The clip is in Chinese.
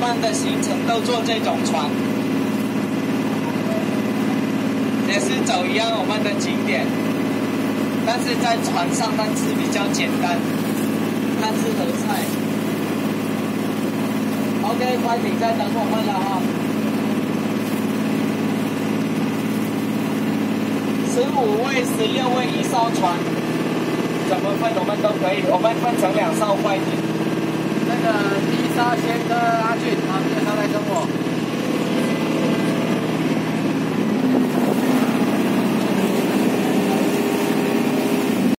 半的行程都坐这种船，也是走一样我们的景点，但是在船上它吃比较简单，它吃合菜。OK，快艇在等我们了哈。十五位、十六位一艘船，怎么分我们都可以，我们分成两艘快艇。那个先跟阿俊，啊。